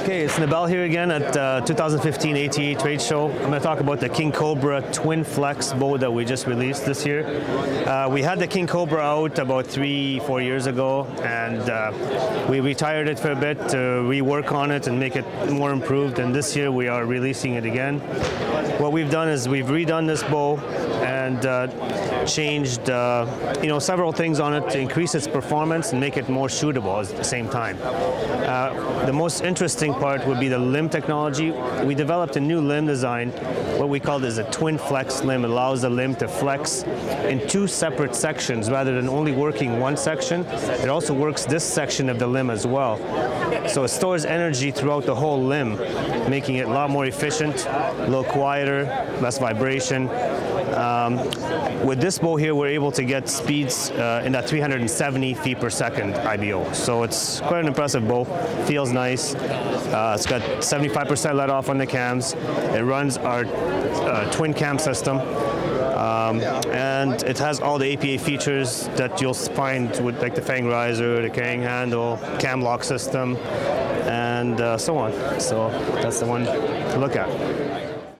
Okay, it's Nabel here again at uh, 2015 ATA Trade Show. I'm going to talk about the King Cobra Twin Flex bow that we just released this year. Uh, we had the King Cobra out about three, four years ago, and uh, we retired it for a bit to rework on it and make it more improved. And this year we are releasing it again. What we've done is we've redone this bow and uh, changed, uh, you know, several things on it to increase its performance and make it more shootable at the same time. Uh, the most interesting part would be the limb technology. We developed a new limb design. What we call is a twin flex limb. It allows the limb to flex in two separate sections rather than only working one section. It also works this section of the limb as well. So it stores energy throughout the whole limb, making it a lot more efficient, a little quieter, less vibration. Um, with this bow here, we're able to get speeds uh, in that 370 feet per second IBO. So it's quite an impressive bow. Feels nice. Uh, it's got 75% let off on the cams. It runs our uh, twin cam system. Um, and it has all the APA features that you'll find with like the fang riser, the carrying handle, cam lock system, and uh, so on. So that's the one to look at.